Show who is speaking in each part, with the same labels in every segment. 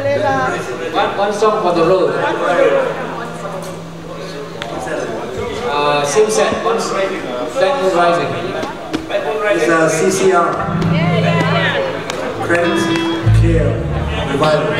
Speaker 1: One, one song for the road. Uh, same set, one Bad Moon Rising.
Speaker 2: It's
Speaker 1: uh, a CCR. Yeah,
Speaker 3: yeah, yeah. Friends, Care,
Speaker 4: Revival.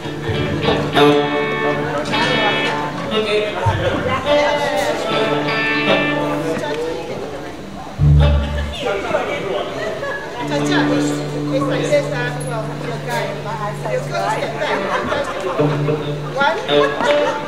Speaker 4: One.